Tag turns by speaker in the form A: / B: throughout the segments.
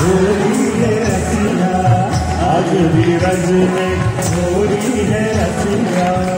A: होली है रसिया
B: आज भी रज में होली है
C: रसिया।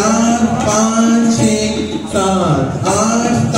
C: चार पाँच छ सात आठ